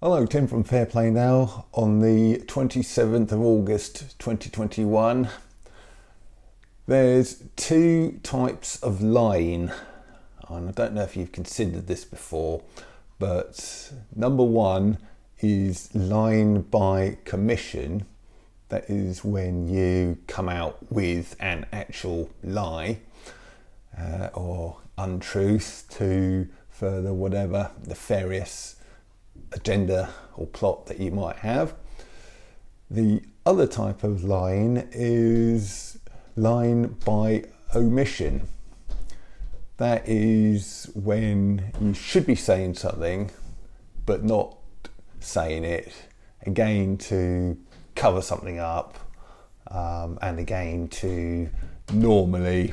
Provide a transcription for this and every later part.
Hello, Tim from Fair Play Now on the 27th of August 2021. There's two types of lying, and I don't know if you've considered this before, but number one is lying by commission. That is when you come out with an actual lie uh, or untruth to further whatever nefarious agenda or plot that you might have. The other type of lying is lying by omission. That is when you should be saying something but not saying it, again to cover something up, um, and again to normally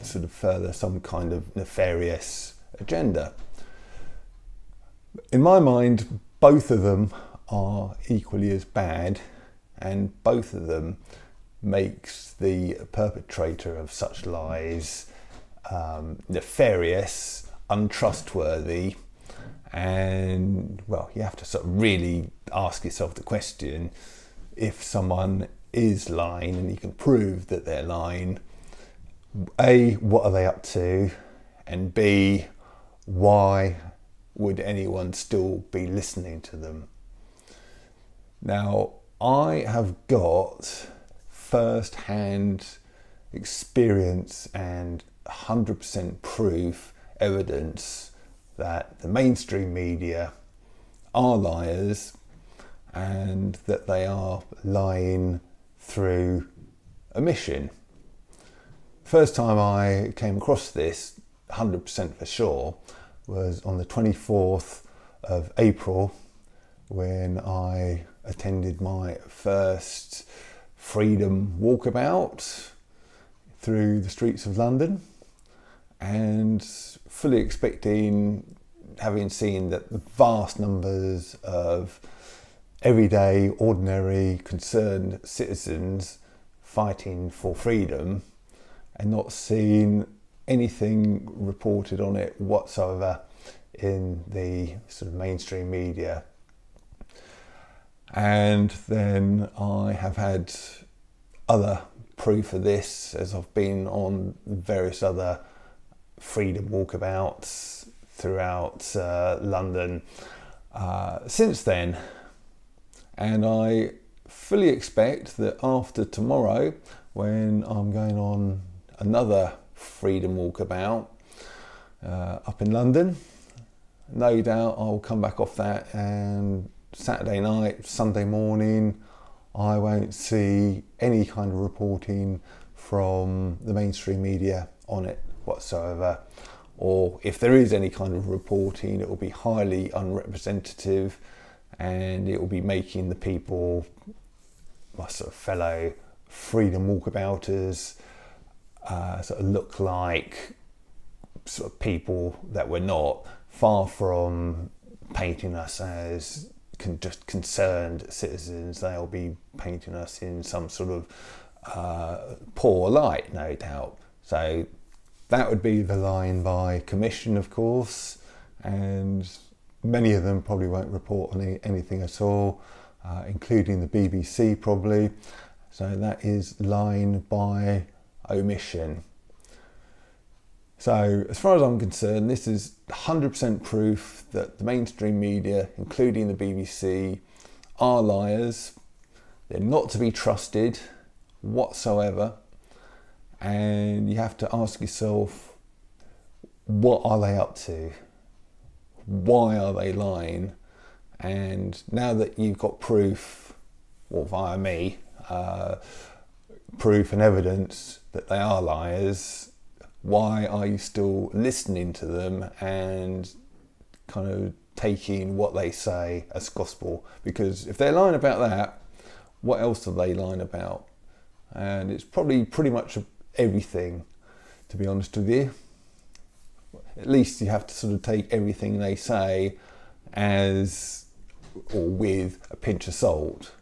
sort of further some kind of nefarious agenda. In my mind, both of them are equally as bad, and both of them makes the perpetrator of such lies um, nefarious, untrustworthy, and well, you have to sort of really ask yourself the question: if someone is lying and you can prove that they're lying, a what are they up to, and b why would anyone still be listening to them? Now, I have got first hand experience and 100% proof evidence that the mainstream media are liars and that they are lying through omission. First time I came across this, 100% for sure, was on the 24th of April when I attended my first freedom walkabout through the streets of London and fully expecting, having seen that the vast numbers of everyday, ordinary, concerned citizens fighting for freedom and not seeing anything reported on it whatsoever in the sort of mainstream media. And then I have had other proof of this as I've been on various other freedom walkabouts throughout uh, London uh, since then. And I fully expect that after tomorrow, when I'm going on another freedom walkabout uh, up in London. No doubt I'll come back off that and Saturday night, Sunday morning, I won't see any kind of reporting from the mainstream media on it whatsoever. Or if there is any kind of reporting, it will be highly unrepresentative and it will be making the people, my sort of fellow freedom walkabouters, uh, sort of look like sort of people that we're not, far from painting us as con- just concerned citizens. They'll be painting us in some sort of uh, poor light, no doubt. So that would be the line by commission, of course, and many of them probably won't report on any, anything at all, uh, including the BBC probably. So that is line by omission. So, as far as I'm concerned, this is 100% proof that the mainstream media, including the BBC, are liars. They're not to be trusted whatsoever. And you have to ask yourself, what are they up to? Why are they lying? And now that you've got proof, or via me, uh, proof and evidence that they are liars, why are you still listening to them and kind of taking what they say as gospel? Because if they're lying about that, what else are they lying about? And it's probably pretty much everything, to be honest with you. At least you have to sort of take everything they say as or with a pinch of salt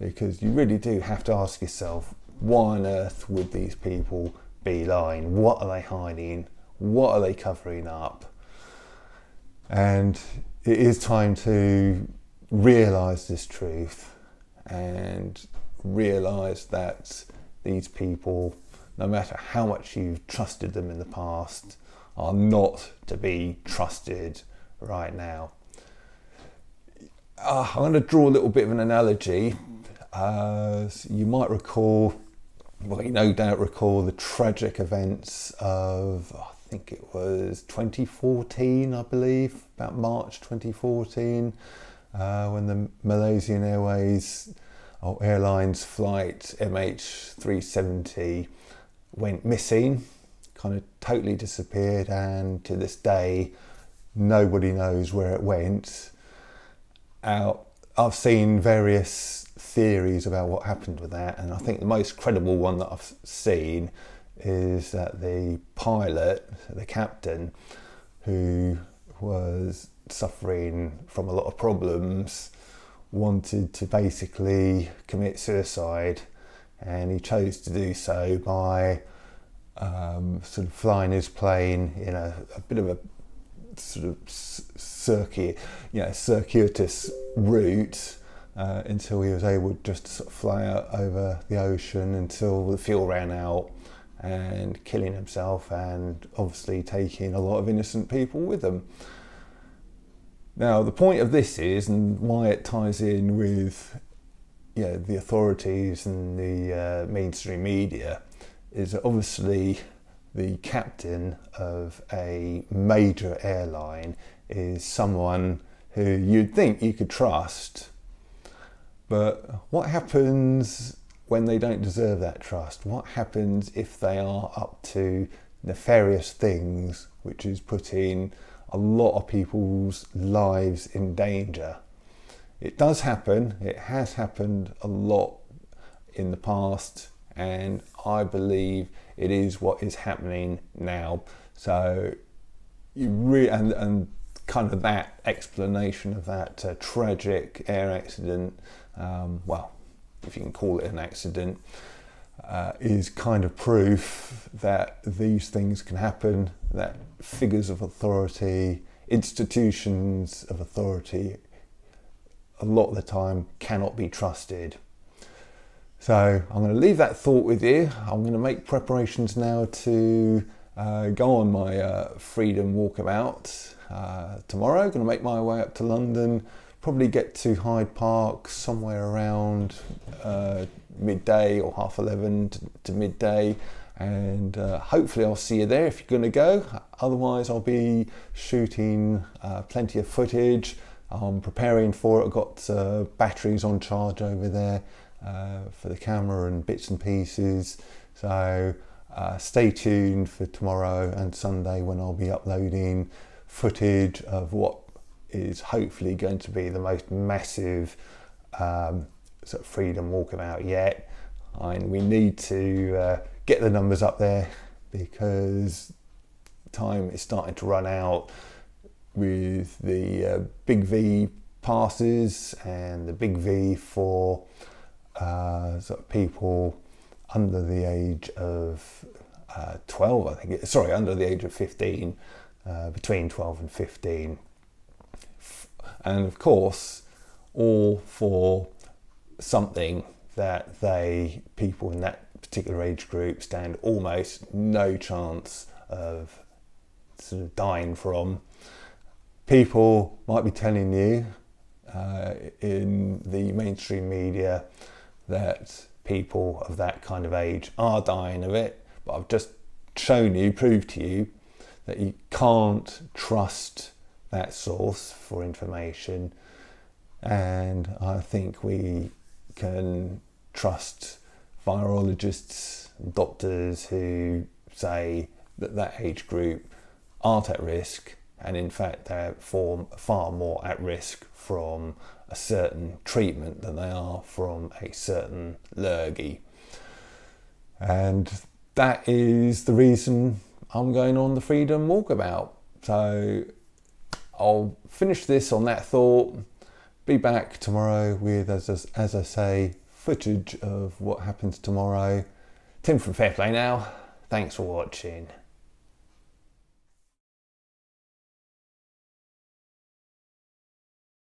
because you really do have to ask yourself why on earth would these people be lying? What are they hiding? What are they covering up? And it is time to realise this truth and realise that these people, no matter how much you've trusted them in the past, are not to be trusted right now. Uh, I'm going to draw a little bit of an analogy. Uh, you might recall, well, you no doubt recall the tragic events of, I think it was 2014, I believe, about March 2014, uh, when the Malaysian Airways or Airlines flight MH370 went missing, kind of totally disappeared, and to this day, nobody knows where it went. Out, I've seen various theories about what happened with that, and I think the most credible one that I've seen is that the pilot, the captain, who was suffering from a lot of problems, wanted to basically commit suicide, and he chose to do so by um, sort of flying his plane in a, a bit of a sort of circuit, you know, circuitous route uh, until he was able just to sort of fly out over the ocean until the fuel ran out and killing himself and obviously taking a lot of innocent people with him. Now, the point of this is, and why it ties in with you know, the authorities and the uh, mainstream media, is obviously the captain of a major airline is someone who you'd think you could trust. But what happens when they don't deserve that trust? What happens if they are up to nefarious things, which is putting a lot of people's lives in danger? It does happen, it has happened a lot in the past, and I believe it is what is happening now. So, you really, and, and kind of that explanation of that uh, tragic air accident, um, well, if you can call it an accident, uh, is kind of proof that these things can happen, that figures of authority, institutions of authority, a lot of the time cannot be trusted. So I'm going to leave that thought with you. I'm going to make preparations now to uh, go on my uh, freedom walkabout uh, tomorrow. I'm Going to make my way up to London, probably get to Hyde Park somewhere around uh, midday or half 11 to, to midday. And uh, hopefully, I'll see you there if you're going to go. Otherwise, I'll be shooting uh, plenty of footage. I'm preparing for it. I've got batteries on charge over there uh, for the camera and bits and pieces. So uh, stay tuned for tomorrow and Sunday when I'll be uploading footage of what is hopefully going to be the most massive um, sort of freedom walkabout yet. And we need to uh, get the numbers up there because time is starting to run out with the uh, big V passes and the big V for uh, sort of people under the age of uh, 12, I think, sorry, under the age of 15, uh, between 12 and 15. And of course, all for something that they, people in that particular age group, stand almost no chance of sort of dying from. People might be telling you uh, in the mainstream media that people of that kind of age are dying of it, but I've just shown you, proved to you, that you can't trust that source for information. And I think we can trust virologists, doctors who say that that age group aren't at risk, and in fact, they're far more at risk from a certain treatment than they are from a certain lurgy. And that is the reason I'm going on the Freedom Walkabout. So I'll finish this on that thought. Be back tomorrow with, as, as I say, footage of what happens tomorrow. Tim from Fair Play Now. Thanks for watching.